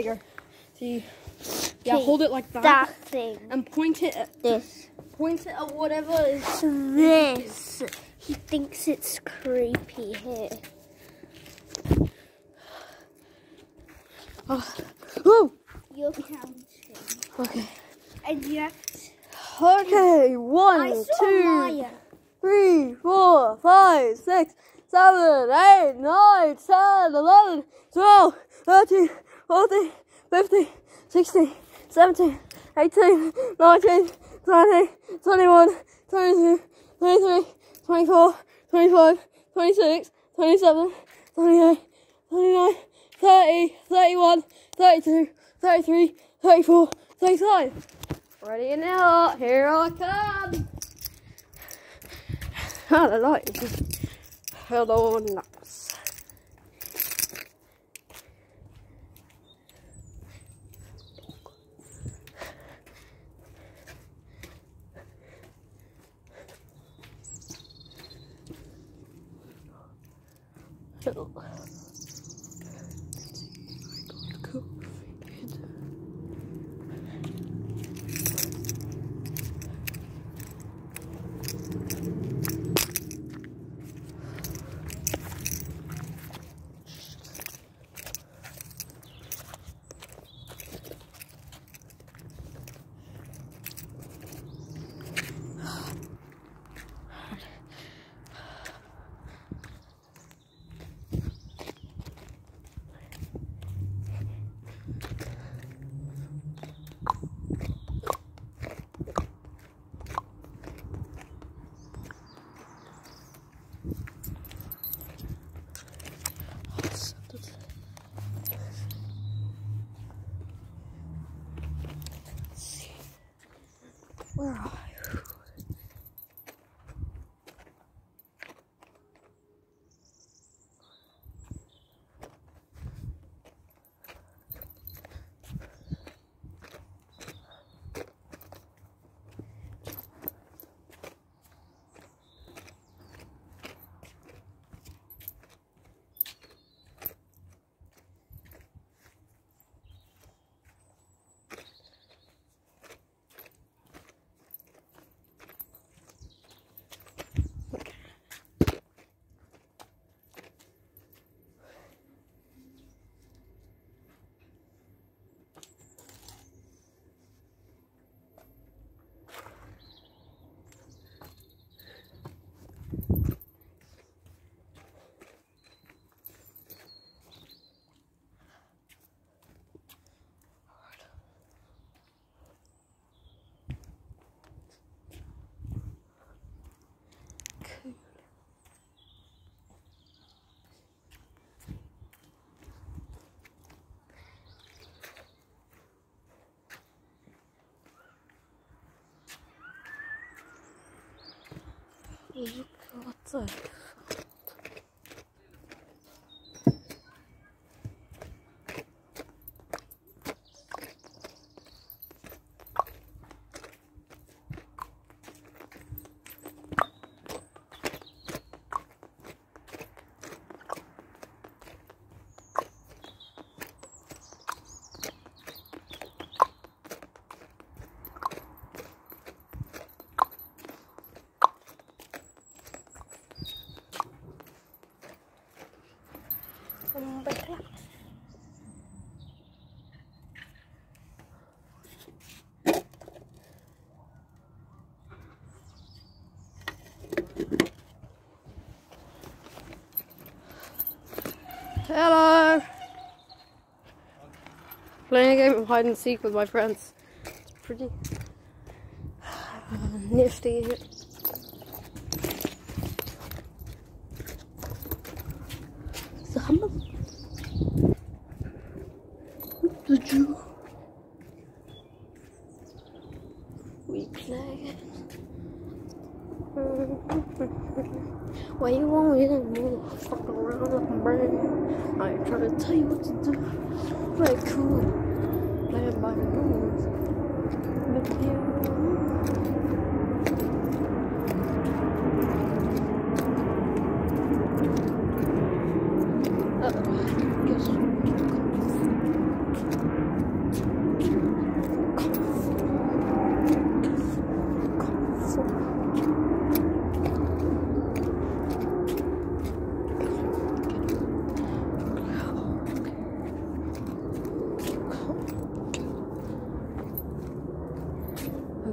Here. See? Yeah, Okay, hold it like that. That thing. And point it at, This. point it at whatever is. This. He thinks it's creepy here. Oh. Ooh. You're counting. Okay. And you have to... Okay. I One, two, Maya. three, four, five, six, seven, eight, nine, ten, eleven, twelve, thirteen, fourteen, fifteen, sixteen, seventeen, eighteen, nineteen, twenty, twenty-one, twenty-two, twenty-three, twenty-four, twenty-five, twenty-six, twenty-seven, twenty-eight, twenty-nine, thirty, thirty-one, thirty-two, thirty-three, thirty-four, thirty-five. Ready now, here I come. I don't like it. Hello, nuts. Hello. 就。Are you? Look what the Hello. Playing a game of hide and seek with my friends. It's pretty nifty. Someone. Did you? We play. Mm-hmm. Why you to move? Fuck around with my brain. I try to tell you what to do. Play cool. Playing by the rules.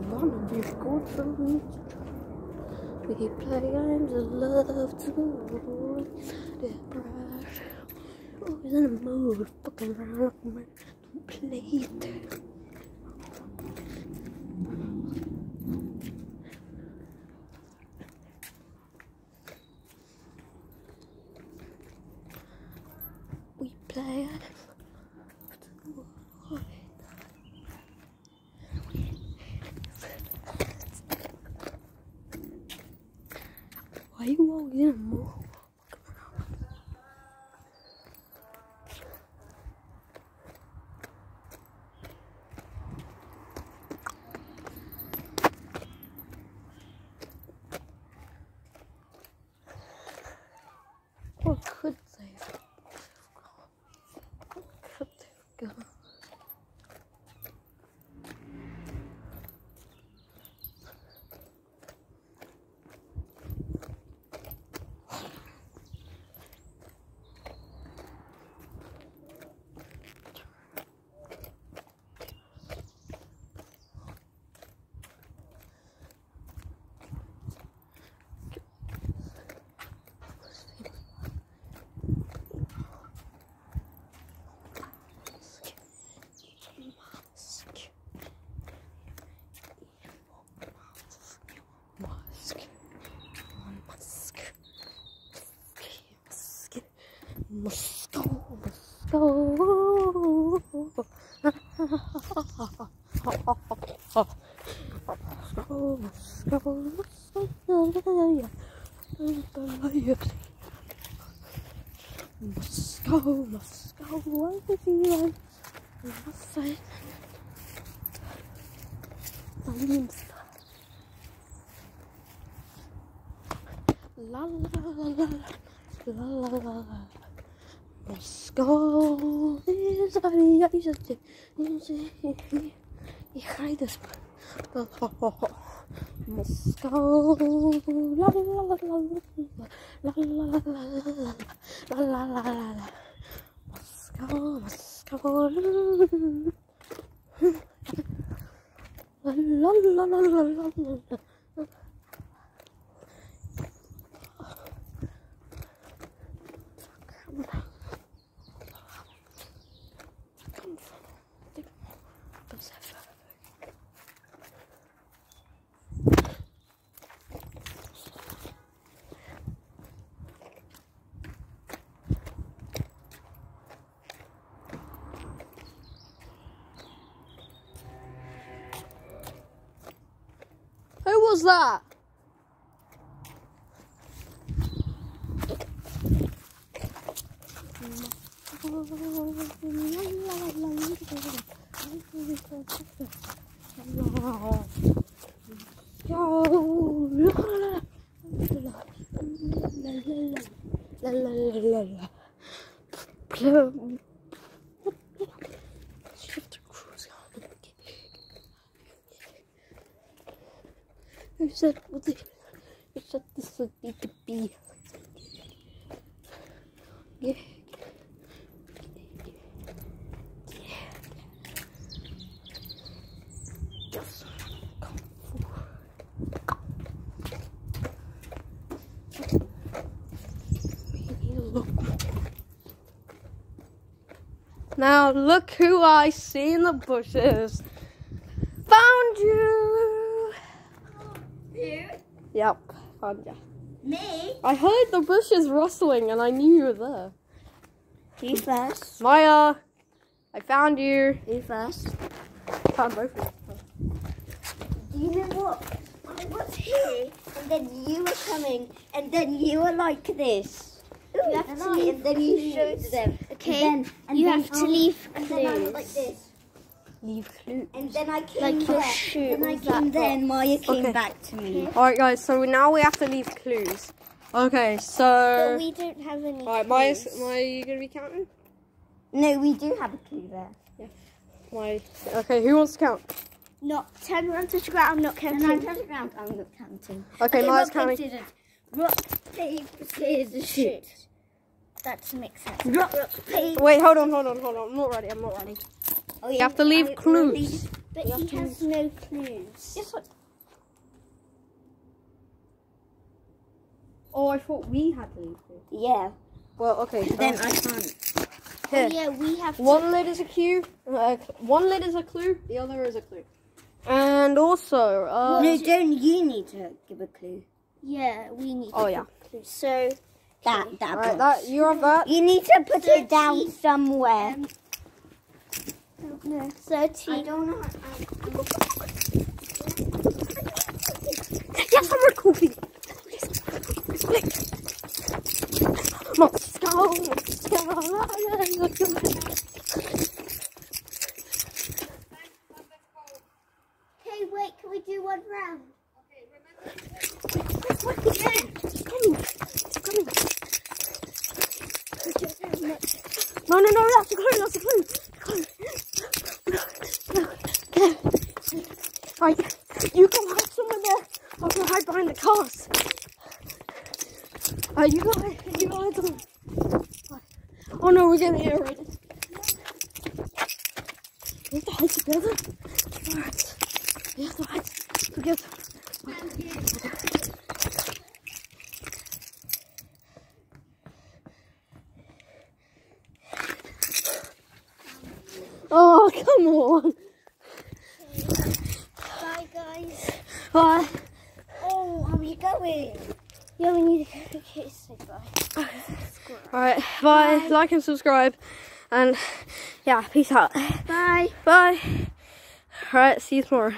wanna be good for me. We play games of love to too. Depressed. Always in a mood, fucking around. Don't play. We play. где мух? Вот, хоть Moscow, Moscow, what is he on? Moscow. La la la la la la la la. Moscow is a reason das. Moscow la la la la la la la la la la la la la la la la la la la Who was that? Who said who said this would need to be? Yeah. Now look who I see in the bushes. Found you. You? Yep, found you. Me? I heard the bushes rustling and I knew you were there. You first. Maya, I found you. You first. Found both of you. Do you know what? I was here, and then you were coming, and then you were like this. you have to leave and then you showed them. Okay, And then, and you then have to I- leave And then I was like clues. this. Leave clue. And then I came Like your back. shoe and I came that then Maya came Okay. back to me. Alright guys, so now we have to leave clues. Okay, so... But we don't have any. Alright, Maya's clues. Maya, you gonna be counting? No, we do have a clue there. Yeah. Maya. Okay, who wants to count? Not turn around to the ground. Not counting. And counting. I'm turning around, I'm not counting. Okay, Maya's rock, counting. paper. Rock, paper, scissors, shoot. That doesn't make sense. Rock, paper. Wait, hold on, hold on, hold on. I'm not ready, I'm not ready. Oh, You have to leave clues. already- But You he to has no clues. Yes, I... Oh, I thought we had to leave clues. Yeah. Well, okay. Then I can't. Oh, yeah, we have to. One lid is a clue. Uh, one lid is a clue. The other is a clue. And also, uh, no, don't you need to give a clue? Yeah, we need. Oh, to yeah. give clues. So That that Alright, box. that you have that. You need to put it down Thirteen. somewhere. Um, no, thirteen. don't know. Yes, I'm recording. Let's go. Let's go. Okay, wait. Can we do one round? No, no, no, that's a clue, that's a clue. clue. No, no, no. Right, you can hide somewhere there. I'll go hide behind the cars. Uh, you go hide, you hide somewhere. Oh no, we're getting already. We have to hide together. Alright. We have to hide together. Oh, come on. Bye, guys. Bye. Oh, are we going? Yeah, we need to go. Say bye. Alright, bye. Like and subscribe. And yeah, peace out. Bye. Bye. Alright, see you tomorrow.